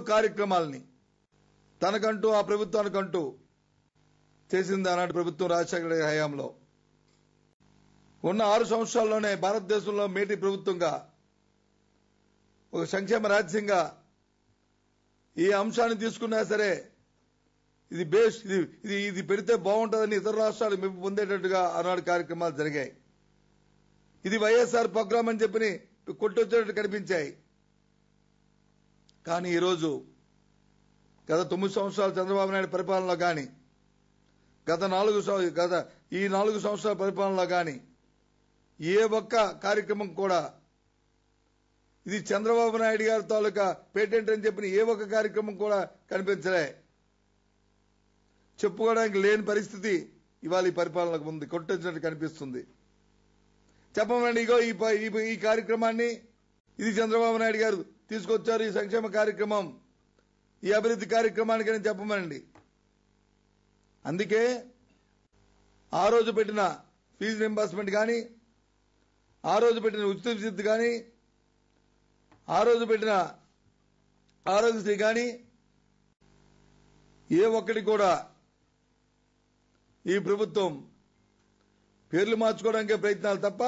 కార్యక్రమాలని తనకంటూ ఆ ప్రభుత్వానికంటూ చేసింది ఆనాటి ప్రభుత్వం రాజశేఖర హయాంలో. ఉన్న ఆరు సంవత్సరాల్లోనే భారతదేశంలో మేటి ప్రభుత్వంగా ఒక సంక్షేమ రాజ్యంగా ఈ అంశాన్ని తీసుకున్నా సరే ఇది బేస్ ఇది ఇది ఇది పెడితే బాగుంటుందని ఇతర రాష్ట్రాలు మెప్పు పొందేటట్టుగా ఆనాడు కార్యక్రమాలు జరిగాయి. ఇది వైఎస్ఆర్ ప్రోగ్రామ్ అని చెప్పి కొట్టొచ్చేటట్టు కనిపించాయి. కానీ ఈరోజు గత తొమ్మిది సంవత్సరాలు చంద్రబాబు నాయుడు పరిపాలనలో కానీ గత నాలుగు గత ఈ నాలుగు సంవత్సరాల పరిపాలనలో కానీ ఏ ఒక్క కార్యక్రమం కూడా ఇది చంద్రబాబు నాయుడు గారి తాలూకా పేటెంట్ అని చెప్పిన ఏ ఒక్క కార్యక్రమం కూడా కనిపించలే. చెప్పుకోవడానికి లేని పరిస్థితి ఇవాళ ఈ పరిపాలనకు ఉంది కొట్టించినట్టు కనిపిస్తుంది. చెప్పమండి ఇగో ఈ ప- ఈ- ఈ కార్యక్రమాన్ని ఇది చంద్రబాబు నాయుడు గారు తీసుకొచ్చారు ఈ సంక్షేమ కార్యక్రమం. ఈ అభివృద్ధి కార్యక్రమానికి అని చెప్పమనండి. అందుకే ఆ రోజు పెట్టిన ఫీజు రింబర్స్మెంట్ కానీ ఆ రోజు పెట్టిన ఉచిత విద్యుత్ కానీ ఆ రోజు పెట్టిన ఆరోగ్యశ్రీ కానీ ఏ ఒక్కటి కూడా ఈ ప్రభుత్వం పేర్లు మార్చుకోవడానికే ప్రయత్నాలు తప్ప